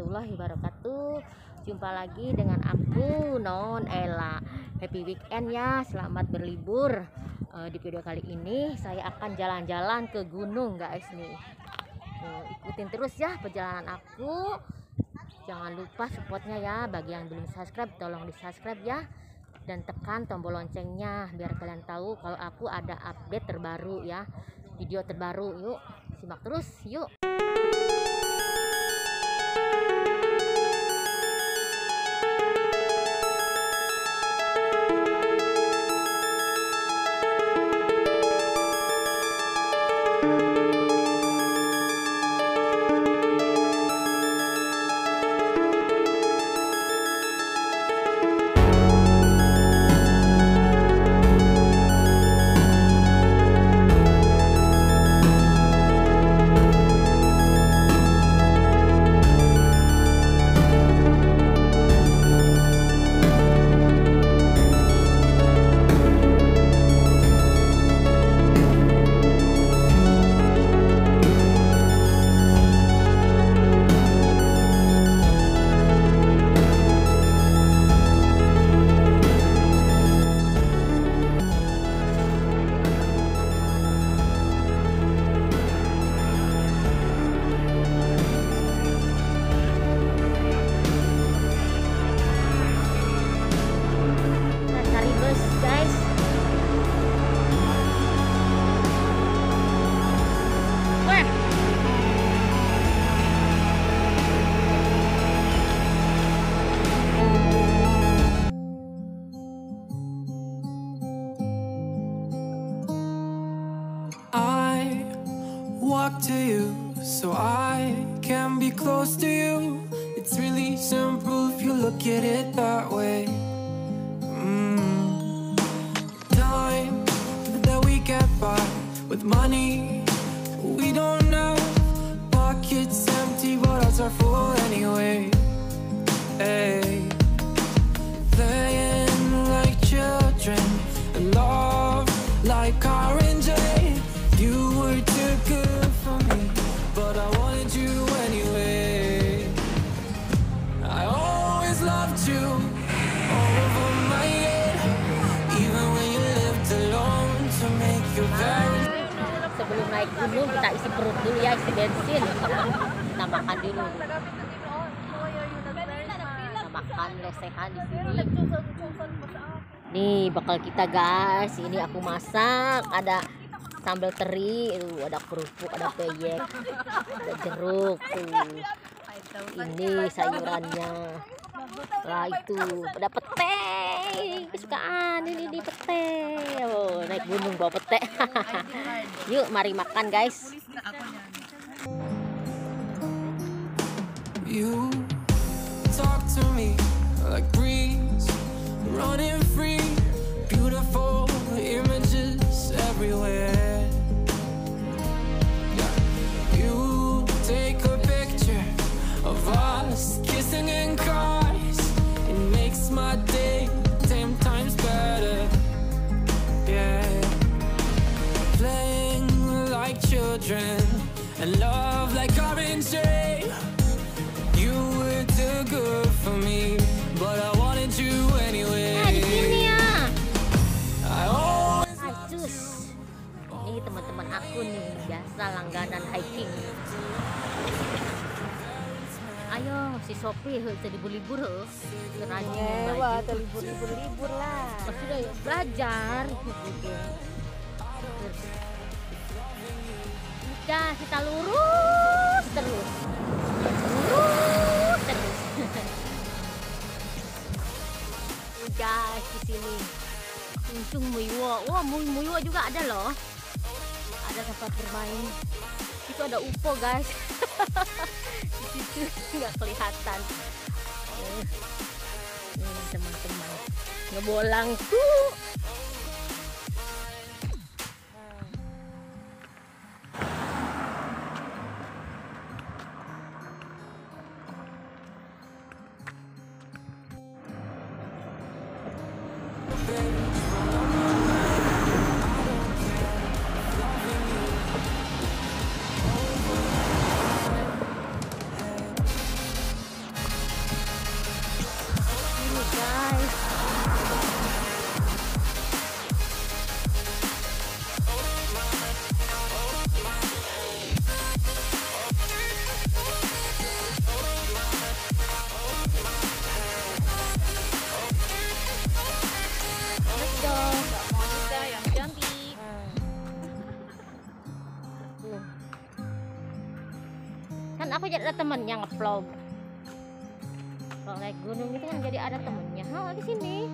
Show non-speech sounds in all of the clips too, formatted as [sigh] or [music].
Warahmatullahi wabarakatuh. Jumpa lagi dengan aku Non Ella. Happy weekend ya Selamat berlibur. Uh, Di video kali ini saya akan jalan-jalan ke gunung guys nih. Ikutin terus ya perjalanan aku. Jangan lupa supportnya ya Bagi yang belum subscribe tolong di subscribe ya. Dan tekan tombol loncengnya biar kalian tahu kalau aku ada update terbaru ya. Video terbaru yuk. Simak terus yuk to you so I can be close to you. It's really simple if you look at it that way. Mm. Time that we get by with money we don't know. Pockets empty, but hearts are full anyway. Hey. Naik gunung kita isi perut dulu ya isi bensin. Kita makan dulu. Kita makan lesehan di sini. Nih bakal kita guys. Ini aku masak ada sambal teri tuh ada kerupuk ada peyek ada jeruk tuh. Ini sayurannya. Lah itu. Ada pete kesukaan ini di pete. Oh naik gunung bawa pete. [laughs] Yuk mari makan guys children and love like orange rain. You were too good for me, but I wanted you nah di anyway. sini ya I always Acus ini teman-teman aku nih biasa langganan hiking ayo si Sopi heuh Teu rajin Wah, baju. atau libur-libur lah. Pas sudah ya, belajar Udah kita lurus terus. Lurus terus. [laughs] Guys di sini. Untung Muiwa wah Mui Muiwa juga ada loh. Ada tempat bermain. Itu ada UFO guys. [laughs] Di situ nggak kelihatan. Eh, ini teman-teman. Ngebolang tuh jadi ada temennya ngevlog. Kalau naik gunung itu kan jadi ada temennya. Oh di sini?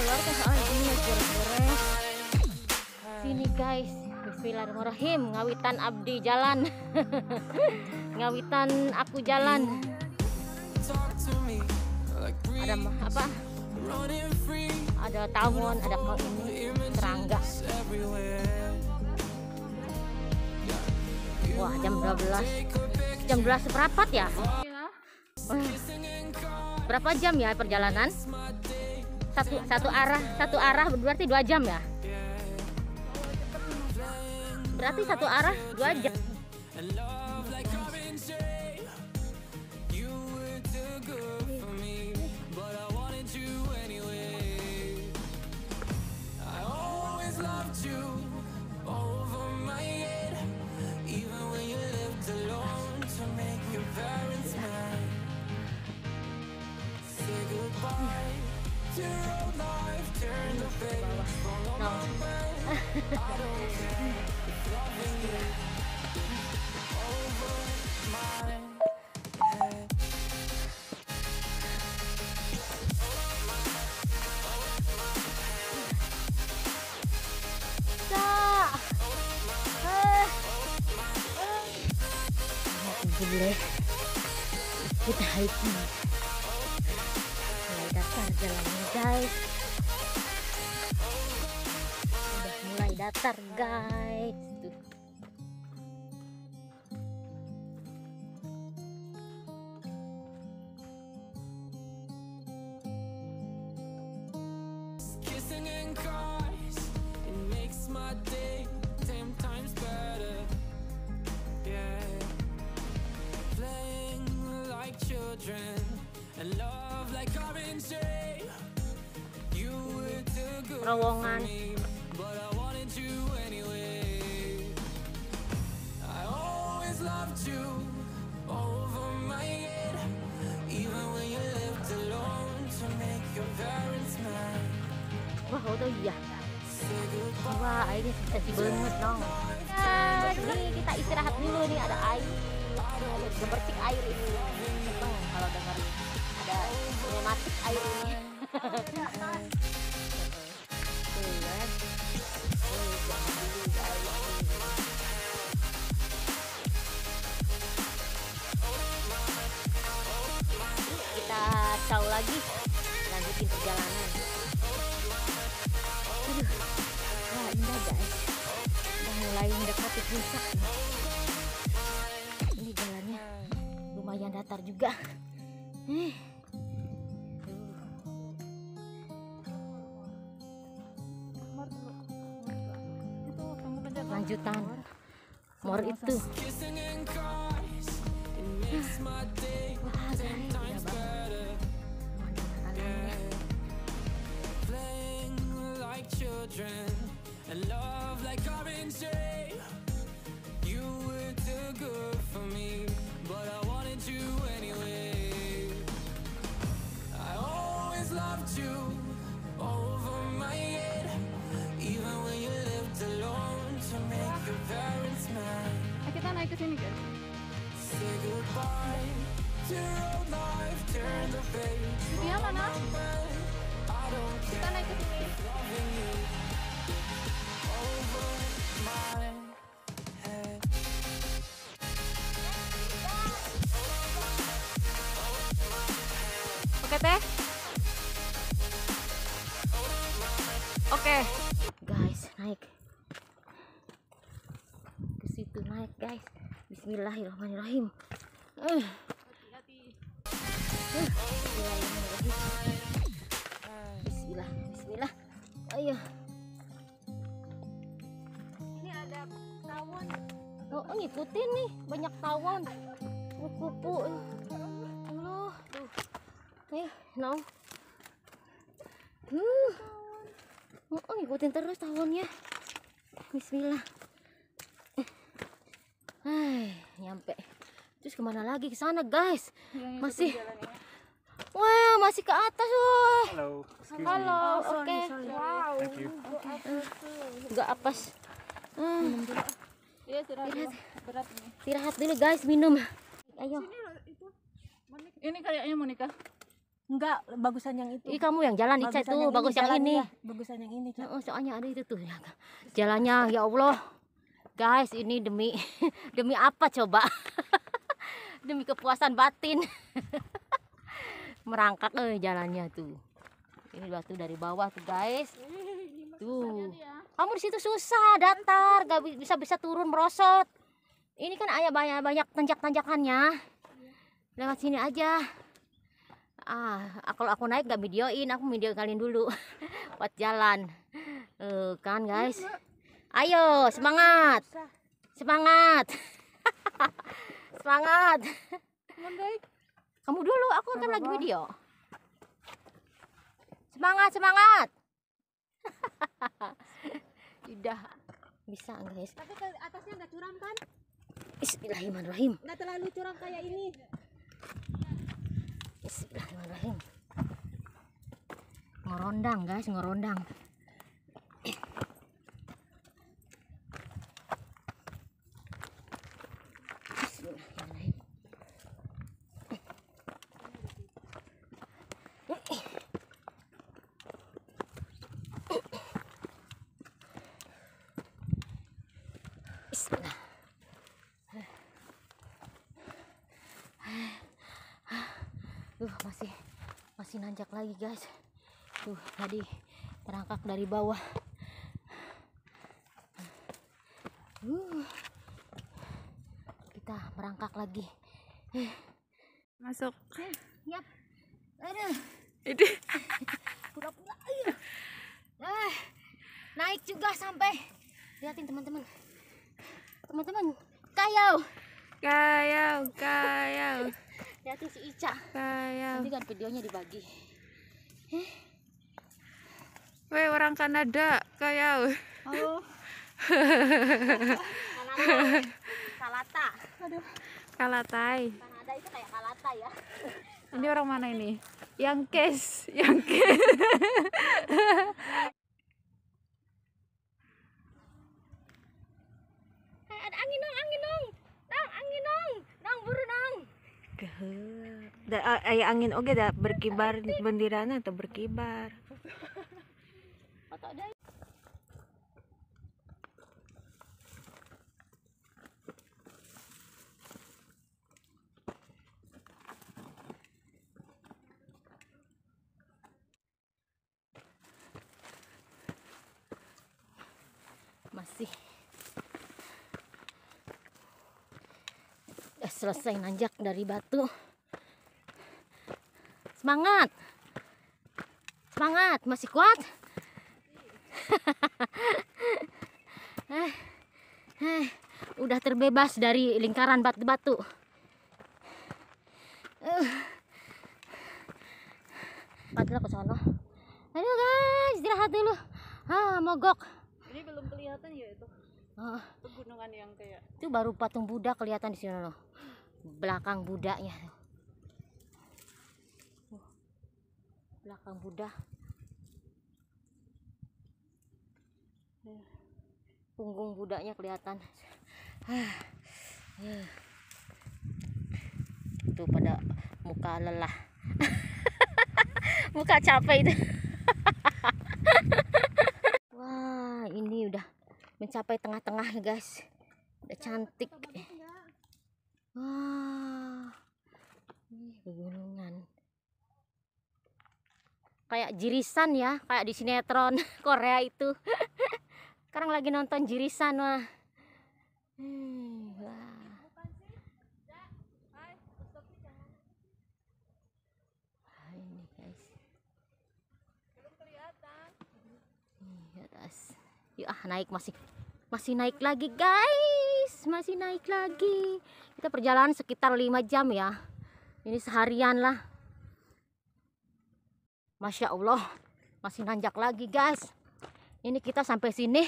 Bisa soal ini sini guys. Bismillahirrahmanirrahim. Ngawitan abdi jalan. [laughs] Ngawitan aku jalan ada apa? Ada tawon ada ini serangga. Wah jam 12 jam 12 seperempat ya berapa jam ya perjalanan? Satu satu arah satu arah berarti dua jam ya? Berarti satu arah dua jam mulai datar jalannya guys udah mulai datar guys Tuh. Kissing in mad. wah oh iya. Wah ini sensasi banget dong. Guys nih kita istirahat dulu nih ada air. Ada gemercik air ini. Kalau dengar ada sinematik air ini [laughs] kita caw lagi lanjutin perjalanan. Aduh, wah indah guys. Udah mulai mendekati puncak ini jalannya lumayan datar juga. Eh. Lanjutan mor itu. Wah guys children. And love like. Eh, kita naik ke sini guys. Say goodbye to your old Bismillahirrahmanirrahim. Eh, Bismillahirrahmanirrahim. Bismillah, bismillah. Ayo. Ini ada tawon. Oh, oh, ngikutin nih, banyak tawon. Kupu. Allah, tuh. Eh, no. Huh. Oh, oh, ngikutin terus tawonnya. Bismillah. Hai, nyampe. Terus ke mana lagi ke sana, guys? Yang itu Masih. jalannya. Wah, masih ke atas, wah. Hello. Excuse Halo, Oh, oke. Wow. Thank you. Enggak apes. Hmm, Iya, istirahat dulu. Berat ini. istirahat dulu guys, minum. Ayo. Ini kayaknya Monica. Enggak, bagusan yang itu. Ih, kamu yang jalan Ica tuh, bagus yang ini. Bagusan yang ini, Cak. Oh, soalnya ada itu tuh. Jalannya ya Allah. Guys, ini demi [laughs] demi apa coba? [laughs] demi kepuasan batin. [laughs] Merangkak eh jalannya tuh. Ini batu dari bawah tuh, guys. Tuh. Kamu di situ susah datar, gak bi- bisa bisa turun merosot. Ini kan ayah banyak banyak tanjak-tanjakannya. Lewat sini aja. Ah, kalau aku naik gak videoin, aku video kalian dulu buat jalan. Eh, kan guys. Ayo, semangat. Semangat. [laughs] semangat. Kamu dulu, aku kan lagi video. Semangat, semangat. [laughs] Udah bisa guys. Tapi ke atasnya enggak curam kan? Bismillahirrahmanirrahim. Enggak terlalu curam kayak ini. Bismillahirrahmanirrahim. Ngorondang guys, ngorondang. Bismillahirrahmanirrahim. Bismillah. Duh, masih masih nanjak lagi, guys. Tuh, tadi terangkat dari bawah. Uh, kita merangkak lagi. Masuk. Yap. Aduh, Ini [laughs] pura-pura. Ayo. Ah, naik juga sampai. Lihatin teman-teman. Teman-teman, kayau. kayau, kayau, Lihatin si Ica. kayau. Nanti kan videonya dibagi. Weh orang Kanada, kayau. Oh. [laughs] Kalata. Kalatai. Kanada itu kayak kalata ya. Ini orang mana ini? Yang kes, yang kes. Hey, ada angin dong, angin dong. Dong, buru dong. Da, angin oge da berkibar bendirana atau berkibar. Foto deh. Masih Udah selesai nanjak dari batu. Semangat. Semangat, masih kuat? eh, [laughs] eh, udah terbebas dari lingkaran batu-batu. Uh. Padahal ke sono. Aduh guys, istirahat dulu. Ah, mogok. Ini belum kelihatan ya itu Ah, pegunungan yang kayak itu baru patung Buddha kelihatan di sini loh. Belakang Budanya. Uh, Belakang Buddha. Eh, Punggung Budanya kelihatan. Ah, eh. Tuh pada muka lelah. [laughs] muka capek itu. [laughs] Wah, ini udah mencapai tengah-tengah ya guys. Udah cantik. Wah. Ih, pegunungan. Kayak jirisan ya, kayak di sinetron [laughs] Korea itu. [laughs] Sekarang lagi nonton jirisan wah. Hmm, wah. Ah, Ini guys. Di atas. Yuk ah naik masih masih naik lagi guys masih naik lagi kita perjalanan sekitar 5 jam ya ini seharian lah Masya Allah masih nanjak lagi guys ini kita sampai sini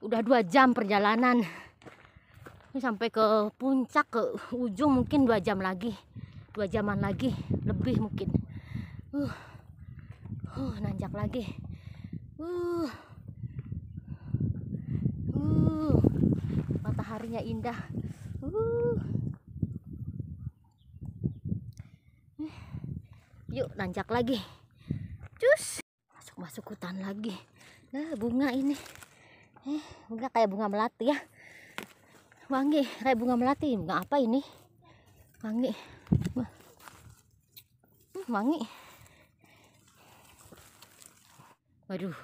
udah dua jam perjalanan ini sampai ke puncak ke ujung mungkin dua jam lagi dua jaman lagi lebih mungkin Uh, uh, nanjak lagi. Uh, uh, mataharinya indah. Uh. Yuk nanjak lagi. Hutan lagi. Nah bunga ini. Eh, bunga kayak bunga melati ya. Wangi kayak bunga melati. Bunga apa ini? Wangi. Hmm, wangi. Waduh.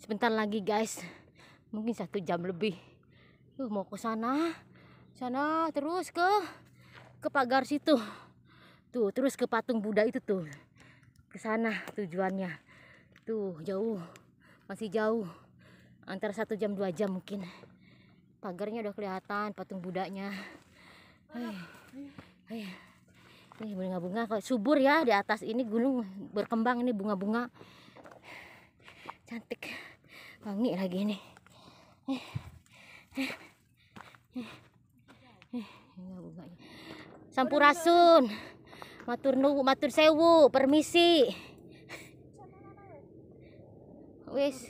Sebentar lagi guys. Mungkin satu jam lebih. Tuh mau ke sana. Sana terus ke ke pagar situ. Tuh, terus ke patung Buddha itu tuh. Ke sana tujuannya. Tuh, jauh. Masih jauh. Antara satu jam dua jam mungkin. Pagarnya udah kelihatan, patung Budanya. Hei. Hei. Ini bunga-bunga kok subur ya di atas ini gunung berkembang ini bunga-bunga. Cantik. Wangi lagi ini. Eh. Eh. Eh. Eh, bunga-bunganya. Sampurasun. Matur nuwu, matur sewu, permisi. Wis.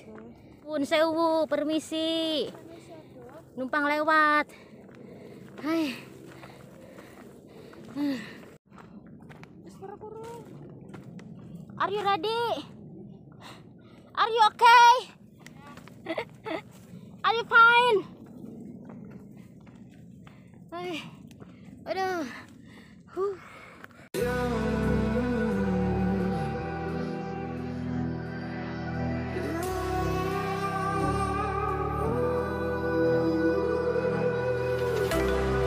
Pun sewu, permisi. Numpang lewat. Hai. Are you ready? Are you okay? Are you fine? Hai. Aduh. Huh.